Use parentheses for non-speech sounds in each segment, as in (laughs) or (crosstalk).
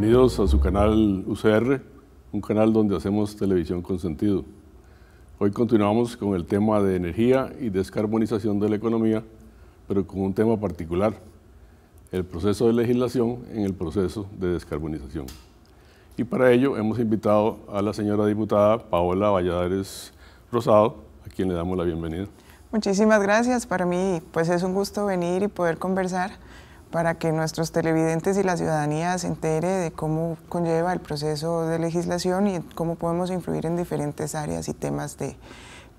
Bienvenidos a su canal UCR, un canal donde hacemos televisión con sentido. Hoy continuamos con el tema de energía y descarbonización de la economía, pero con un tema particular, el proceso de legislación en el proceso de descarbonización. Y para ello hemos invitado a la señora diputada Paola Valladares Rosado, a quien le damos la bienvenida. Muchísimas gracias. Para mí pues es un gusto venir y poder conversar para que nuestros televidentes y la ciudadanía se entere de cómo conlleva el proceso de legislación y cómo podemos influir en diferentes áreas y temas de,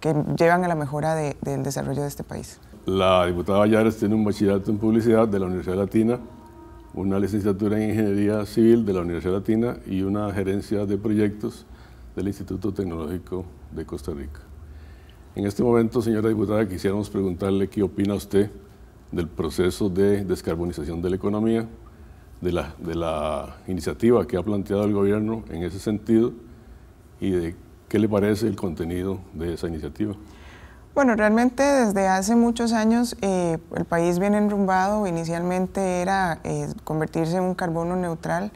que llevan a la mejora del desarrollo de este país. La diputada Valladares tiene un bachillerato en publicidad de la Universidad Latina, una licenciatura en Ingeniería Civil de la Universidad Latina y una gerencia de proyectos del Instituto Tecnológico de Costa Rica. En este momento, señora diputada, quisiéramos preguntarle qué opina usted del proceso de descarbonización de la economía, de la, de la iniciativa que ha planteado el gobierno en ese sentido y de qué le parece el contenido de esa iniciativa. Bueno, realmente desde hace muchos años eh, el país viene enrumbado. Inicialmente era eh, convertirse en un carbono neutral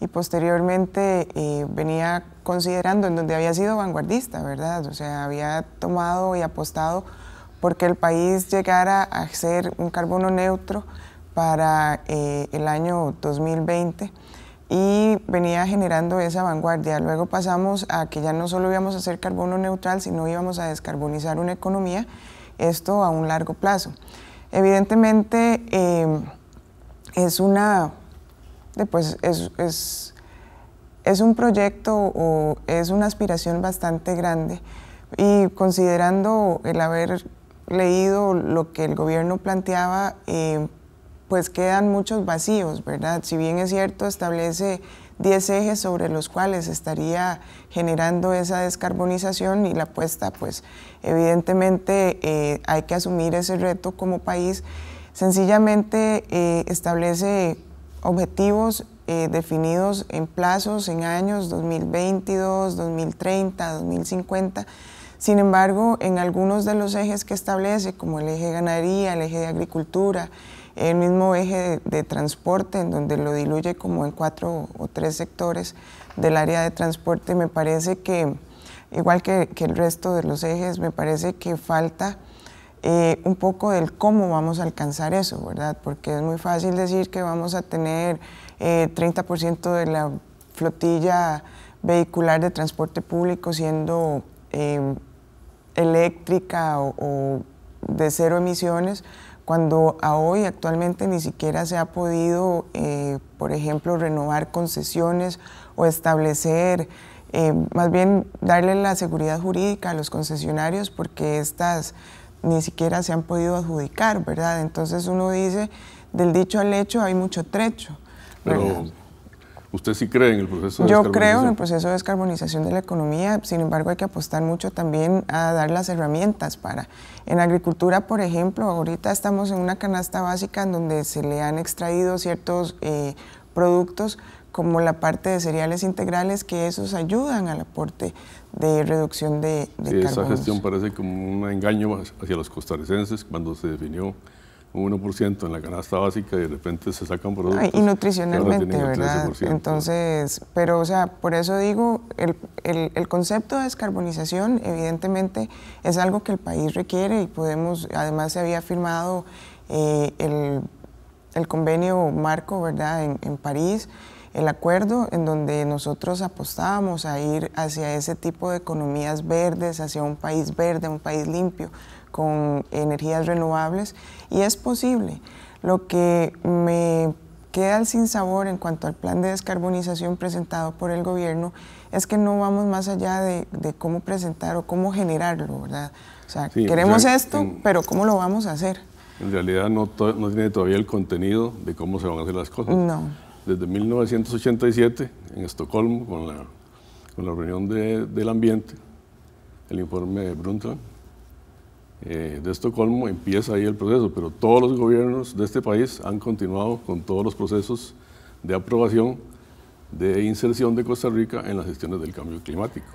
y posteriormente eh, venía considerando en donde había sido vanguardista, ¿verdad? O sea, había tomado y apostado porque el país llegara a ser un carbono neutro para el año 2020 y venía generando esa vanguardia. Luego pasamos a que ya no solo íbamos a ser carbono neutral, sino íbamos a descarbonizar una economía, esto a un largo plazo. Evidentemente em, es una, pues es, es, es un proyecto o es una aspiración bastante grande y considerando el haber leído lo que el gobierno planteaba, eh, pues quedan muchos vacíos, ¿verdad? Si bien es cierto, establece 10 ejes sobre los cuales estaría generando esa descarbonización y la apuesta, pues evidentemente eh, hay que asumir ese reto como país. Sencillamente eh, establece objetivos definidos en plazos, en años 2022, 2030, 2050. Sin embargo, en algunos de los ejes que establece, como el eje de ganadería, el eje de agricultura, el mismo eje de, transporte, en donde lo diluye como en cuatro o tres sectores del área de transporte, me parece que, igual que, el resto de los ejes, me parece que falta eh, un poco del cómo vamos a alcanzar eso, ¿verdad? Porque es muy fácil decir que vamos a tener 30% eh, de la flotilla vehicular de transporte público siendo eh, eléctrica o de cero emisiones, cuando a hoy actualmente ni siquiera se ha podido, eh, por ejemplo, renovar concesiones o establecer, eh, más bien darle la seguridad jurídica a los concesionarios porque estas ni siquiera se han podido adjudicar, ¿verdad? Entonces uno dice, del dicho al hecho hay mucho trecho. Pero ¿Usted sí cree en el proceso de Yo creo en el proceso de descarbonización de la economía, sin embargo hay que apostar mucho también a dar las herramientas para. En agricultura, por ejemplo, ahorita estamos en una canasta básica en donde se le han extraído ciertos eh, productos como la parte de cereales integrales, que esos ayudan al aporte de reducción de, de sí, Esa gestión parece como un engaño hacia los costarricenses cuando se definió un 1% en la canasta básica y de repente se sacan productos. y nutricionalmente, ¿verdad? Entonces, pero o sea, por eso digo, el, el, concepto de descarbonización evidentemente es algo que el país requiere y podemos, además se había firmado eh, el, el, convenio marco, ¿verdad? En, en París, el acuerdo en donde nosotros apostábamos a ir hacia ese tipo de economías verdes, hacia un país verde, un país limpio con energías renovables y es posible. Lo que me queda al sinsabor en cuanto al plan de descarbonización presentado por el gobierno es que no vamos más allá de, cómo presentar o cómo generarlo, ¿verdad? O sea, queremos esto, pero ¿cómo lo vamos a hacer? En realidad no, no, tiene todavía el contenido de cómo se van a hacer las cosas. No. Desde 1987, en Estocolmo, con la, con la reunión de, del ambiente, el informe de Brundtland, eh, de Estocolmo empieza ahí el proceso, pero todos los gobiernos de este país han continuado con todos los procesos de aprobación de inserción de Costa Rica en las gestiones del cambio climático,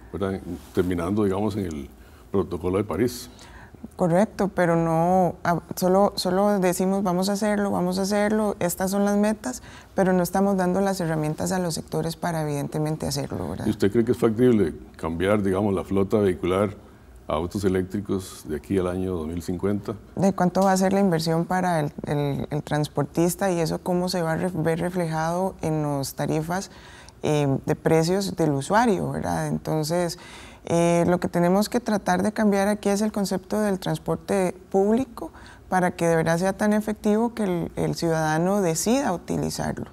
terminando, digamos, en el protocolo de París. Correcto, pero no, ah, solo, solo decimos vamos a hacerlo, vamos a hacerlo, estas son las metas, pero no estamos dando las herramientas a los sectores para evidentemente hacerlo. ¿verdad? ¿Y usted cree que es factible cambiar, digamos, la flota vehicular autos eléctricos de aquí al año 2050? ¿De cuánto va a ser la inversión para el, el, transportista y eso cómo se va a ver reflejado en las tarifas eh, de precios del usuario? ¿verdad? Entonces, eh, lo que tenemos que tratar de cambiar aquí es el concepto del transporte público para que de verdad sea tan efectivo que el, ciudadano decida utilizarlo.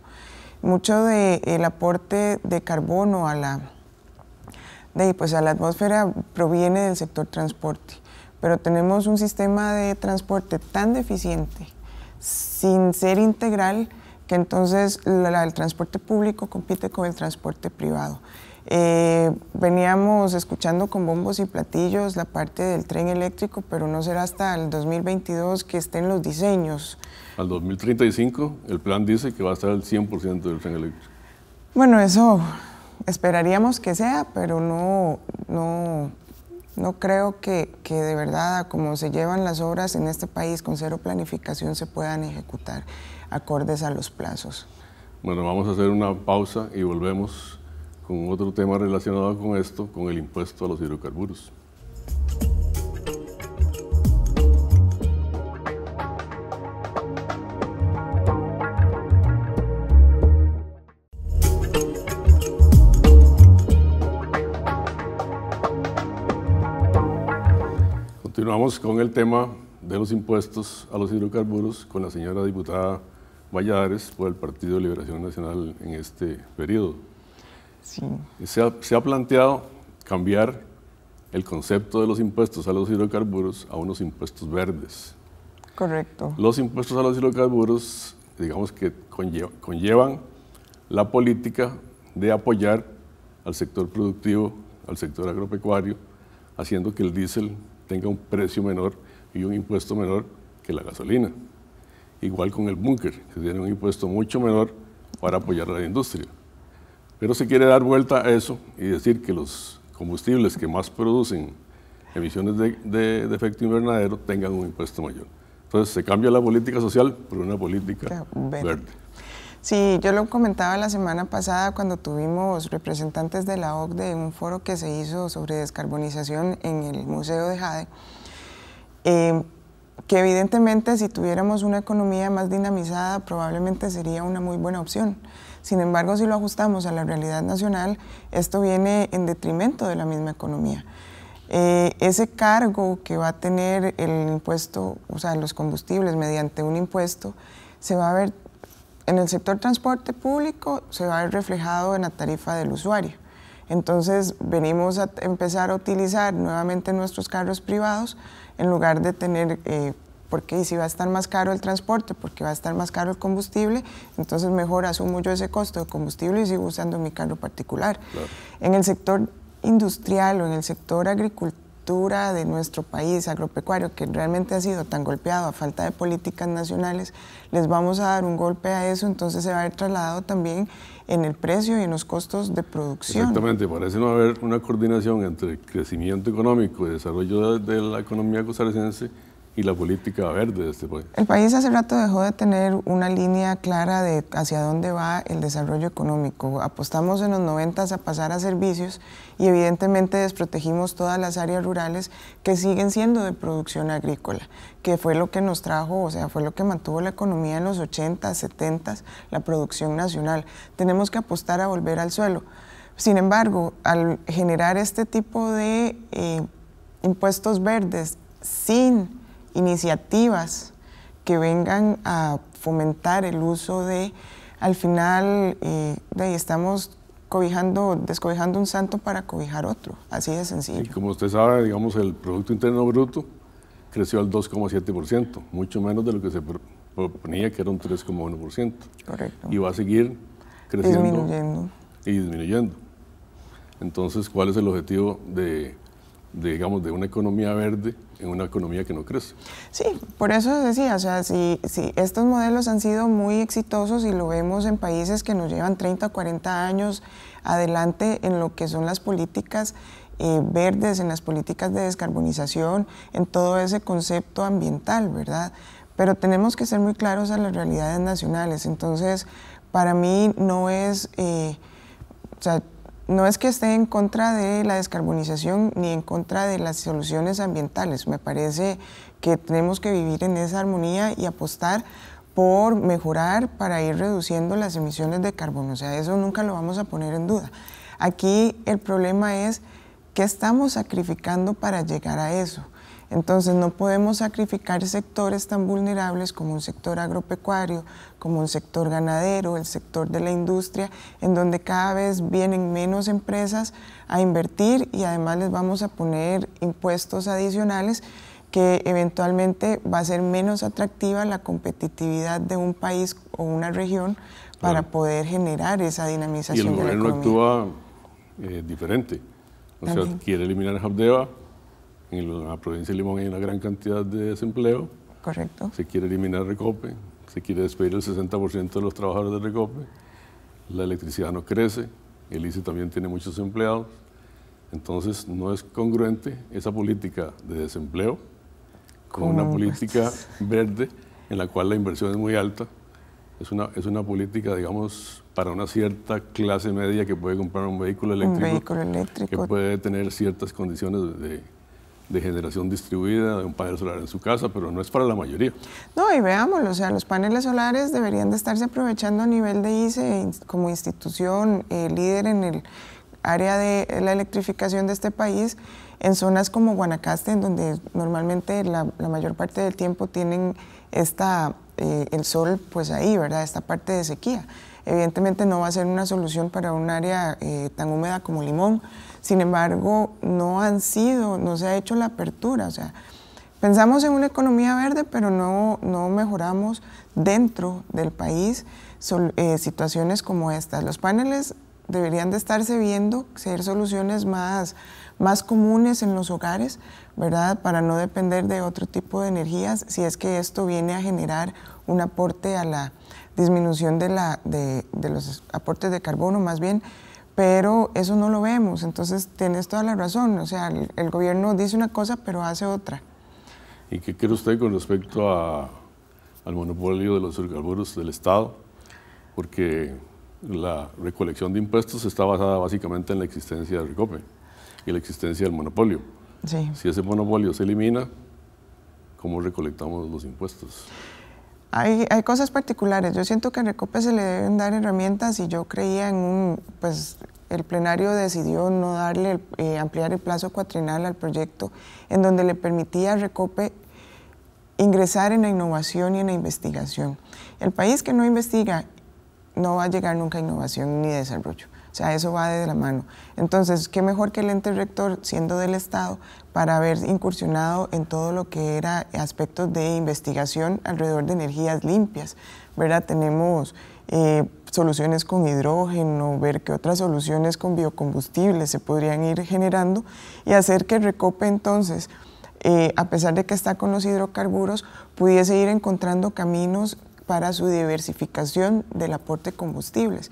Mucho del aporte de carbono a la, de, pues a la atmósfera proviene del sector transporte, pero tenemos un sistema de transporte tan deficiente, sin ser integral, que entonces el transporte público compite con el transporte privado. Eh, veníamos escuchando con bombos y platillos la parte del tren eléctrico, pero no será hasta el 2022 que estén los diseños. Al 2035 el plan dice que va a estar el 100% del tren eléctrico. Bueno, eso esperaríamos que sea, pero no, no, no creo que, que de verdad, como se llevan las obras en este país con cero planificación, se puedan ejecutar acordes a los plazos. Bueno, vamos a hacer una pausa y volvemos con otro tema relacionado con esto, con el impuesto a los hidrocarburos. Continuamos con el tema de los impuestos a los hidrocarburos con la señora diputada Valladares por el Partido de Liberación Nacional en este periodo. Se, ha, planteado cambiar el concepto de los impuestos a los hidrocarburos a unos impuestos verdes. Correcto. Los impuestos a los hidrocarburos, digamos que conllevan la política de apoyar al sector productivo, al sector agropecuario, haciendo que el diésel tenga un precio menor y un impuesto menor que la gasolina. Igual con el búnker, que tiene un impuesto mucho menor para apoyar a la industria. Pero se quiere dar vuelta a eso y decir que los combustibles que más producen emisiones de, efecto invernadero tengan un impuesto mayor. Entonces se cambia la política social por una política verde. Sí, yo lo comentaba la semana pasada cuando tuvimos representantes de la OCDE en un foro que se hizo sobre descarbonización en el Museo de Jade, eh, que evidentemente si tuviéramos una economía más dinamizada probablemente sería una muy buena opción. Sin embargo, si lo ajustamos a la realidad nacional, esto viene en detrimento de la misma economía. Eh, ese cargo que va a tener el impuesto, o sea, los combustibles mediante un impuesto, se va a ver en el sector transporte público, se va a ver reflejado en la tarifa del usuario. Entonces, venimos a empezar a utilizar nuevamente nuestros carros privados en lugar de tener eh, porque si va a estar más caro el transporte, porque va a estar más caro el combustible, entonces mejor asumo yo ese costo de combustible y sigo usando mi carro particular. En el sector industrial o en el sector agricultura de nuestro país, agropecuario, que realmente ha sido tan golpeado a falta de políticas nacionales, les vamos a dar un golpe a eso, entonces se va a ver trasladado también en el precio y en los costos de producción. Exactamente, parece no haber una coordinación entre crecimiento económico y desarrollo de la economía costarricense y la política verde de este país. El país hace rato dejó de tener una línea clara de hacia dónde va el desarrollo económico. Apostamos en los 90 a pasar a servicios y evidentemente desprotegimos todas las áreas rurales que siguen siendo de producción agrícola, que fue lo que nos trajo, o sea, fue lo que mantuvo la economía en los 80, 70, la producción nacional. Tenemos que apostar a volver al suelo. Sin embargo, al generar este tipo de eh, impuestos verdes sin iniciativas que vengan a fomentar el uso de, al final, eh, de estamos cobijando, descobijando un santo para cobijar otro, así de sencillo. Y como usted sabe, digamos, el Producto Interno Bruto creció al 2,7%, mucho menos de lo que se proponía, que era un 3,1%. Correcto. Y va a seguir creciendo disminuyendo. y disminuyendo. Entonces, ¿cuál es el objetivo de digamos, de una economía verde en una economía que no crece. Sí, por eso decía, o sea, si, si, estos modelos han sido muy exitosos y lo vemos en países que nos llevan 30 o 40 años adelante en lo que son las políticas eh, verdes, en las políticas de descarbonización, en todo ese concepto ambiental, ¿verdad? Pero tenemos que ser muy claros a las realidades nacionales. Entonces, para mí no es, eh, no es que esté en contra de la descarbonización ni en contra de las soluciones ambientales. Me parece que tenemos que vivir en esa armonía y apostar por mejorar para ir reduciendo las emisiones de carbono. O sea, eso nunca lo vamos a poner en duda. Aquí el problema es qué estamos sacrificando para llegar a eso. Entonces no podemos sacrificar sectores tan vulnerables como un sector agropecuario, como un sector ganadero, el sector de la industria, en donde cada vez vienen menos empresas a invertir y además les vamos a poner impuestos adicionales que eventualmente va a ser menos atractiva la competitividad de un país o una región para poder generar esa dinamización y el gobierno actúa eh, diferente. O sea, quiere eliminar el Habdeba, en la provincia de Limón hay una gran cantidad de desempleo. Correcto. Se quiere eliminar Recope, se quiere despedir el 60% de los trabajadores de Recope. La electricidad no crece, el ICE también tiene muchos empleados. Entonces no es congruente esa política de desempleo con una política (laughs) verde en la cual la inversión es muy alta. Es una, es una política, digamos, para una cierta clase media que puede comprar un vehículo eléctrico, un vehículo eléctrico. que puede tener ciertas condiciones de, de generación distribuida, de un panel solar en su casa, pero no es para la mayoría. No, y veámoslo, o sea, los paneles solares deberían de estarse aprovechando a nivel de ICE como institución eh, líder en el área de la electrificación de este país, en zonas como Guanacaste, en donde normalmente la, mayor parte del tiempo tienen esta, eh, el sol pues ahí, ¿verdad? Esta parte de sequía. Evidentemente no va a ser una solución para un área eh, tan húmeda como Limón, sin embargo, no han sido, no se ha hecho la apertura. O sea, pensamos en una economía verde, pero no, no mejoramos dentro del país eh, situaciones como estas. Los paneles deberían de estarse viendo, ser soluciones más, más comunes en los hogares, ¿verdad? Para no depender de otro tipo de energías, si es que esto viene a generar un aporte a la disminución de, la, de, de los aportes de carbono, más bien pero eso no lo vemos. Entonces, tienes toda la razón. O sea, el, gobierno dice una cosa, pero hace otra. ¿Y qué cree usted con respecto al monopolio de los hidrocarburos del Estado? Porque la recolección de impuestos está basada básicamente en la existencia del RICOPE y la existencia del monopolio. Sí. Si ese monopolio se elimina, ¿cómo recolectamos los impuestos? Hay, hay, cosas particulares. Yo siento que a Recope se le deben dar herramientas y yo creía en un, pues el plenario decidió no darle, eh, ampliar el plazo cuatrinal al proyecto, en donde le permitía a Recope ingresar en la innovación y en la investigación. El país que no investiga no va a llegar nunca a innovación ni desarrollo. O sea, eso va de la mano. Entonces, qué mejor que el ente rector, siendo del Estado, para haber incursionado en todo lo que era aspectos de investigación alrededor de energías limpias, ¿verdad? Tenemos eh, soluciones con hidrógeno, ver qué otras soluciones con biocombustibles se podrían ir generando y hacer que Recope entonces, eh, a pesar de que está con los hidrocarburos, pudiese ir encontrando caminos para su diversificación del aporte de combustibles.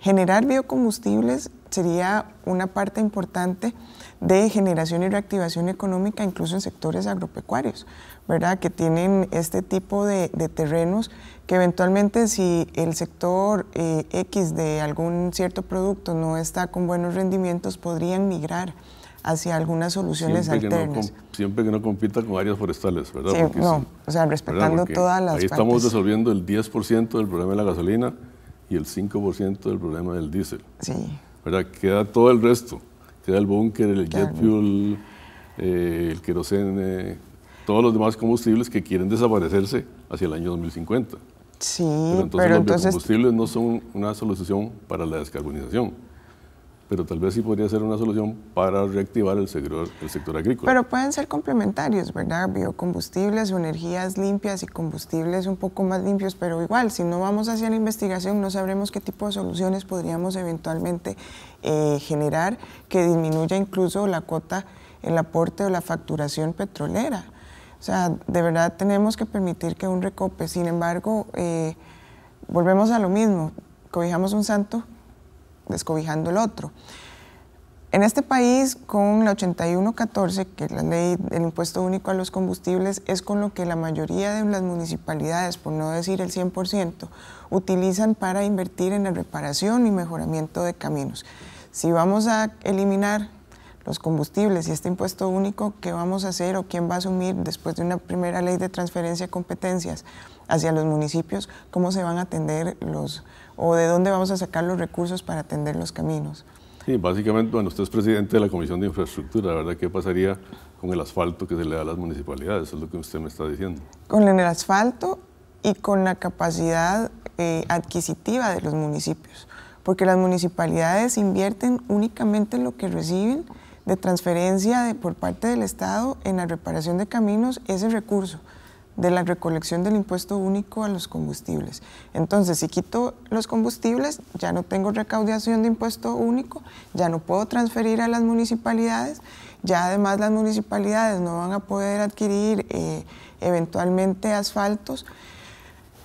Generar biocombustibles sería una parte importante de generación y reactivación económica, incluso en sectores agropecuarios, ¿verdad? Que tienen este tipo de, terrenos que eventualmente si el sector eh, X de algún cierto producto no está con buenos rendimientos, podrían migrar hacia algunas soluciones alternas. siempre que no compita con áreas forestales, ¿verdad? Sí, no, o sea, respetando todas las Ahí estamos resolviendo el 10% del problema de la gasolina y el 5% del problema del diésel. Sí. ¿Verdad? Queda todo el resto. Queda el búnker, el jet fuel, eh, el querosene, todos los demás combustibles que quieren desaparecerse hacia el año 2050. Sí, pero entonces los biocombustibles no son una solución para la descarbonización pero tal vez sí podría ser una solución para reactivar el sector, el sector agrícola. Pero pueden ser complementarios, ¿verdad? Biocombustibles o energías limpias y combustibles un poco más limpios, pero igual, si no vamos hacia la investigación, no sabremos qué tipo de soluciones podríamos eventualmente eh, generar que disminuya incluso la cuota, el aporte o la facturación petrolera. O sea, de verdad tenemos que permitir que un recope, sin embargo, eh, volvemos a lo mismo, cobijamos un santo descobijando el otro. En este país, con la 8114, que es la ley del impuesto único a los combustibles, es con lo que la mayoría de las municipalidades, por no decir el 100%, utilizan para invertir en la reparación y mejoramiento de caminos. Si vamos a eliminar los combustibles y este impuesto único, ¿qué vamos a hacer o quién va a asumir después de una primera ley de transferencia de competencias hacia los municipios? ¿Cómo se van a atender los, o de dónde vamos a sacar los recursos para atender los caminos? Sí, básicamente, bueno, usted es presidente de la Comisión de Infraestructura, ¿verdad? ¿Qué pasaría con el asfalto que se le da a las municipalidades? Eso es lo que usted me está diciendo. Con el asfalto y con la capacidad eh, adquisitiva de los municipios, porque las municipalidades invierten únicamente lo que reciben de transferencia de, por parte del Estado en la reparación de caminos ese recurso de la recolección del impuesto único a los combustibles. Entonces, si quito los combustibles, ya no tengo recaudación de impuesto único, ya no puedo transferir a las municipalidades, ya además las municipalidades no van a poder adquirir eh, eventualmente asfaltos.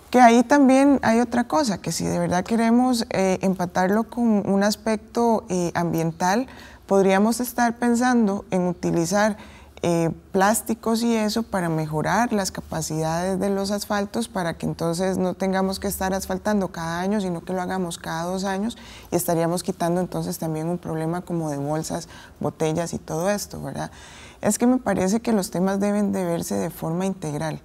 Que ahí también hay otra cosa, que si de verdad queremos eh, empatarlo con un aspecto eh, ambiental, podríamos estar pensando en utilizar eh, plásticos y eso para mejorar las capacidades de los asfaltos para que entonces no tengamos que estar asfaltando cada año, sino que lo hagamos cada dos años y estaríamos quitando entonces también un problema como de bolsas, botellas y todo esto, ¿verdad? Es que me parece que los temas deben de verse de forma integral.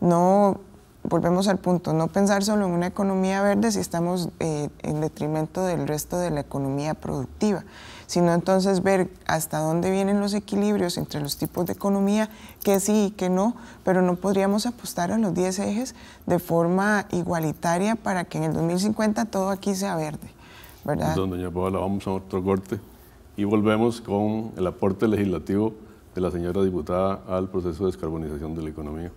No, volvemos al punto, no pensar solo en una economía verde si estamos eh, en detrimento del resto de la economía productiva sino entonces ver hasta dónde vienen los equilibrios entre los tipos de economía, que sí y que no, pero no podríamos apostar a los 10 ejes de forma igualitaria para que en el 2050 todo aquí sea verde. ¿verdad? Entonces, doña Paola, vamos a otro corte y volvemos con el aporte legislativo de la señora diputada al proceso de descarbonización de la economía.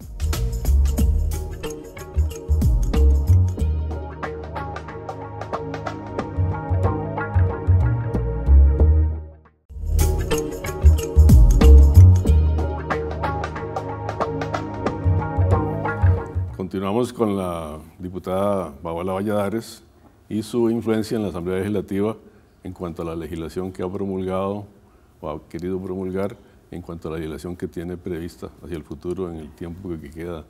Continuamos con la diputada Paola Valladares y su influencia en la Asamblea Legislativa en cuanto a la legislación que ha promulgado o ha querido promulgar en cuanto a la legislación que tiene prevista hacia el futuro en el tiempo que queda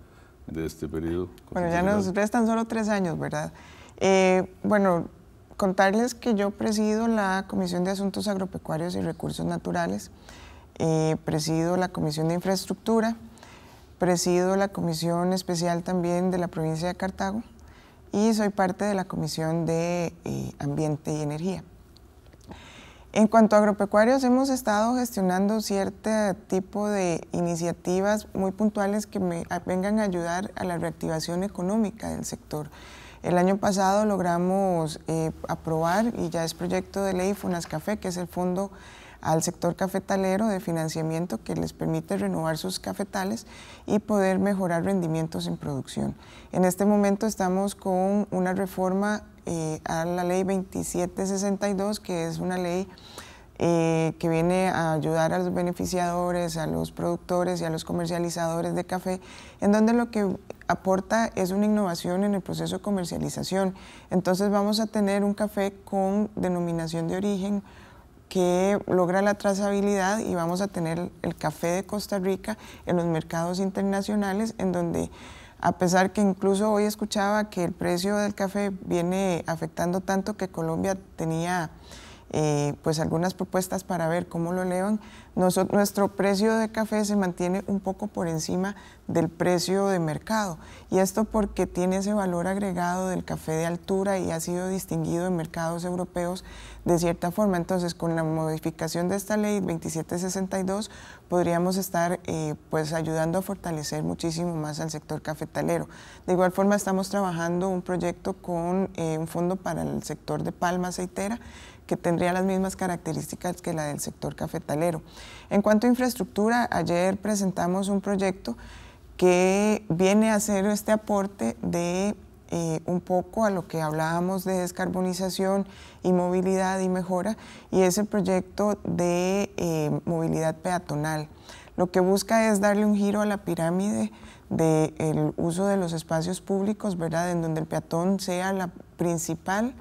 de este periodo. Bueno, ya nos restan solo tres años, ¿verdad? Eh, bueno, contarles que yo presido la Comisión de Asuntos Agropecuarios y Recursos Naturales, eh, presido la Comisión de Infraestructura, Presido la comisión especial también de la provincia de Cartago y soy parte de la comisión de eh, ambiente y energía. En cuanto a agropecuarios, hemos estado gestionando cierto tipo de iniciativas muy puntuales que me vengan a ayudar a la reactivación económica del sector. El año pasado logramos eh, aprobar, y ya es proyecto de ley, Café, que es el fondo al sector cafetalero de financiamiento que les permite renovar sus cafetales y poder mejorar rendimientos en producción. En este momento estamos con una reforma eh, a la ley 2762, que es una ley eh, que viene a ayudar a los beneficiadores, a los productores y a los comercializadores de café, en donde lo que aporta es una innovación en el proceso de comercialización. Entonces vamos a tener un café con denominación de origen, que logra la trazabilidad y vamos a tener el café de Costa Rica en los mercados internacionales en donde a pesar que incluso hoy escuchaba que el precio del café viene afectando tanto que Colombia tenía eh, pues algunas propuestas para ver cómo lo elevan, nuestro precio de café se mantiene un poco por encima del precio de mercado y esto porque tiene ese valor agregado del café de altura y ha sido distinguido en mercados europeos de cierta forma. Entonces, con la modificación de esta ley 2762 podríamos estar eh, pues ayudando a fortalecer muchísimo más al sector cafetalero. De igual forma, estamos trabajando un proyecto con eh, un fondo para el sector de palma aceitera que tendría las mismas características que la del sector cafetalero. En cuanto a infraestructura, ayer presentamos un proyecto que viene a hacer este aporte de eh, un poco a lo que hablábamos de descarbonización y movilidad y mejora, y es el proyecto de eh, movilidad peatonal. Lo que busca es darle un giro a la pirámide del uso de los espacios públicos, ¿verdad? En donde el peatón sea la principal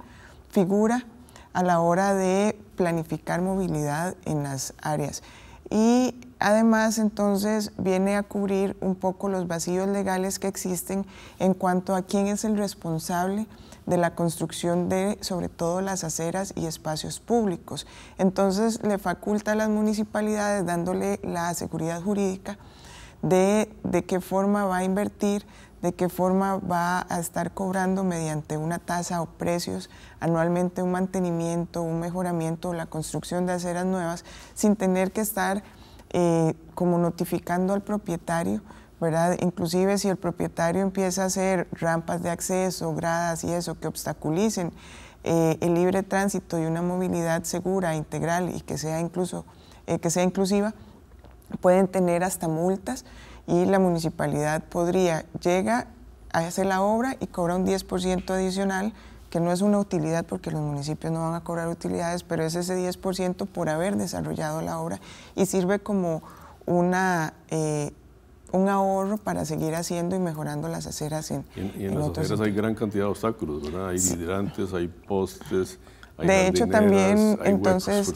figura a la hora de planificar movilidad en las áreas. Y además entonces viene a cubrir un poco los vacíos legales que existen en cuanto a quién es el responsable de la construcción de sobre todo las aceras y espacios públicos. Entonces le faculta a las municipalidades dándole la seguridad jurídica de, de qué forma va a invertir, de qué forma va a estar cobrando mediante una tasa o precios anualmente un mantenimiento, un mejoramiento la construcción de aceras nuevas sin tener que estar eh, como notificando al propietario, ¿verdad? Inclusive si el propietario empieza a hacer rampas de acceso, gradas y eso que obstaculicen eh, el libre tránsito y una movilidad segura, integral y que sea incluso eh, que sea inclusiva, pueden tener hasta multas y la municipalidad podría, llega, hace la obra y cobra un 10% adicional, que no es una utilidad porque los municipios no van a cobrar utilidades, pero es ese 10% por haber desarrollado la obra y sirve como una, eh, un ahorro para seguir haciendo y mejorando las aceras en, y en, las aceras hay gran cantidad de obstáculos, ¿verdad? Hay hidrantes, hay postes, de hecho, también, entonces,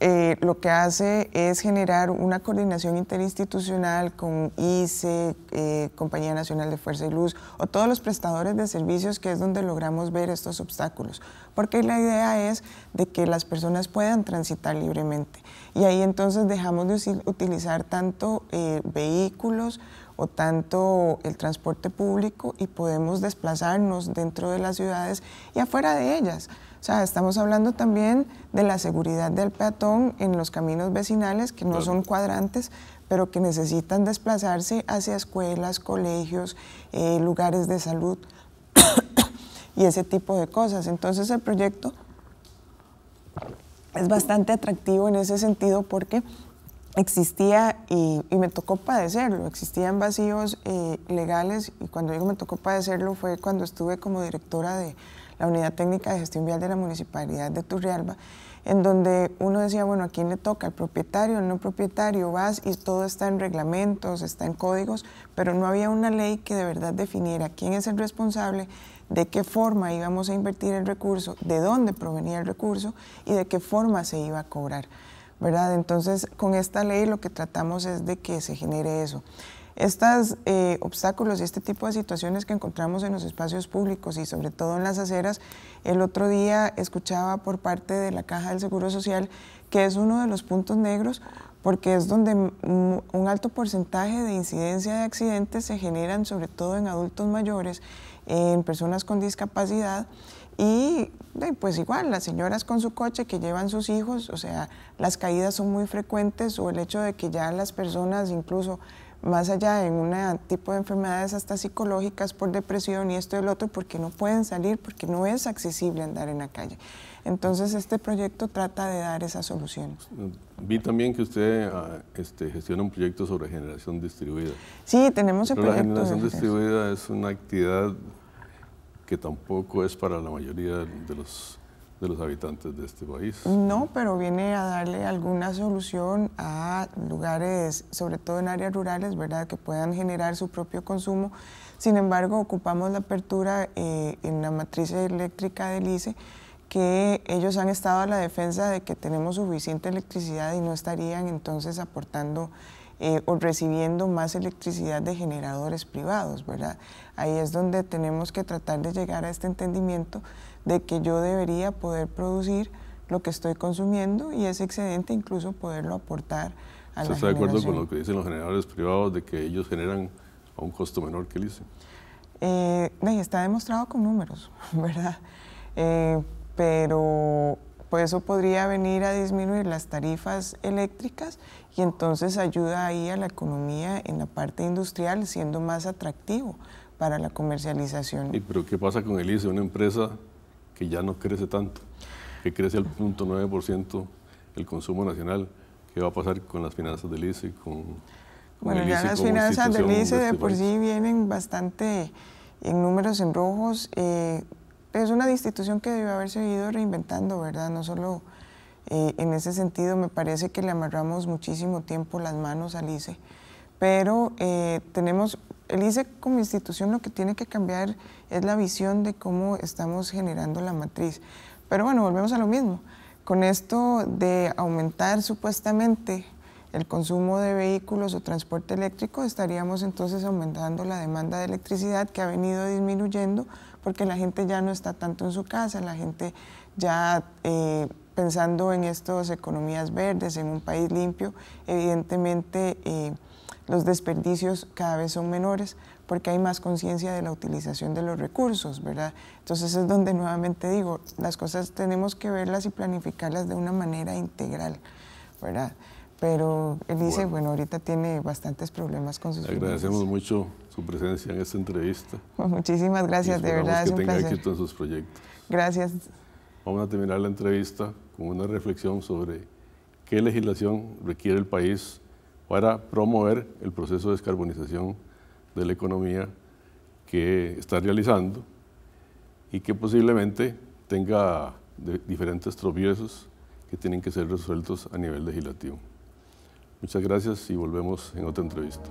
eh, lo que hace es generar una coordinación interinstitucional con ICE, eh, Compañía Nacional de Fuerza y Luz, o todos los prestadores de servicios, que es donde logramos ver estos obstáculos. Porque la idea es de que las personas puedan transitar libremente. Y ahí entonces dejamos de utilizar tanto eh, vehículos o tanto el transporte público y podemos desplazarnos dentro de las ciudades y afuera de ellas. O sea, estamos hablando también de la seguridad del peatón en los caminos vecinales que no son cuadrantes, pero que necesitan desplazarse hacia escuelas, colegios, eh, lugares de salud (coughs) y ese tipo de cosas. Entonces el proyecto es bastante atractivo en ese sentido porque existía, y, me tocó padecerlo, existían vacíos eh, legales y cuando digo me tocó padecerlo fue cuando estuve como directora de la Unidad Técnica de Gestión Vial de la Municipalidad de Turrialba, en donde uno decía, bueno, ¿a quién le toca? ¿El propietario, el no propietario? Vas y todo está en reglamentos, está en códigos, pero no había una ley que de verdad definiera quién es el responsable, de qué forma íbamos a invertir el recurso, de dónde provenía el recurso y de qué forma se iba a cobrar. ¿verdad? Entonces, con esta ley lo que tratamos es de que se genere eso. Estos eh, obstáculos y este tipo de situaciones que encontramos en los espacios públicos y sobre todo en las aceras, el otro día escuchaba por parte de la Caja del Seguro Social que es uno de los puntos negros porque es donde un alto porcentaje de incidencia de accidentes se generan sobre todo en adultos mayores, en personas con discapacidad y pues igual, las señoras con su coche que llevan sus hijos, o sea, las caídas son muy frecuentes o el hecho de que ya las personas incluso más allá en un tipo de enfermedades hasta psicológicas por depresión y esto y el otro, porque no pueden salir, porque no es accesible andar en la calle. Entonces este proyecto trata de dar esas soluciones. Vi también que usted ah, este, gestiona un proyecto sobre generación distribuida. Sí, tenemos el proyecto. La generación distribuida es una actividad que tampoco es para la mayoría de los de los habitantes de este país. No, pero viene a darle alguna solución a lugares, sobre todo en áreas rurales, ¿verdad?, que puedan generar su propio consumo. Sin embargo, ocupamos la apertura eh, en la matriz eléctrica del ICE, que ellos han estado a la defensa de que tenemos suficiente electricidad y no estarían entonces aportando eh, o recibiendo más electricidad de generadores privados, ¿verdad? Ahí es donde tenemos que tratar de llegar a este entendimiento de que yo debería poder producir lo que estoy consumiendo y ese excedente incluso poderlo aportar a ¿Usted está de acuerdo con lo que dicen los generadores privados de que ellos generan a un costo menor que el ICE? Eh, está demostrado con números, (laughs) ¿verdad? Eh, pero pues eso podría venir a disminuir las tarifas eléctricas y entonces ayuda ahí a la economía en la parte industrial siendo más atractivo para la comercialización. ¿Y pero qué pasa con el ICE, una empresa que ya no crece tanto, que crece al 0.9% el consumo nacional. ¿Qué va a pasar con las finanzas del ICE? Con, bueno, ya las finanzas del ICE de, este por sí vienen bastante en números en rojos. Eh, es una institución que debe haberse ido reinventando, ¿verdad? No solo eh, en ese sentido, me parece que le amarramos muchísimo tiempo las manos al ICE, pero eh, tenemos el ICE como institución lo que tiene que cambiar es la visión de cómo estamos generando la matriz. Pero bueno, volvemos a lo mismo. con esto de aumentar supuestamente el consumo de vehículos o transporte eléctrico, estaríamos entonces aumentando la demanda de electricidad que ha venido disminuyendo porque la gente ya no está tanto en su casa, la gente ya eh, pensando en estas economías verdes, en un país limpio, evidentemente eh, los desperdicios cada vez son menores porque hay más conciencia de la utilización de los recursos, ¿verdad? Entonces es donde nuevamente digo, las cosas tenemos que verlas y planificarlas de una manera integral, ¿verdad? Pero él dice, bueno, ahorita tiene bastantes problemas con sus Agradecemos mucho su presencia en esta entrevista. (laughs) muchísimas gracias, de verdad que es un tenga placer. éxito en sus proyectos. Gracias. Vamos a terminar la entrevista con una reflexión sobre qué legislación requiere el país para promover el proceso de descarbonización de la economía que está realizando y que posiblemente tenga diferentes tropiezos que tienen que ser resueltos a nivel legislativo. Muchas gracias y volvemos en otra entrevista.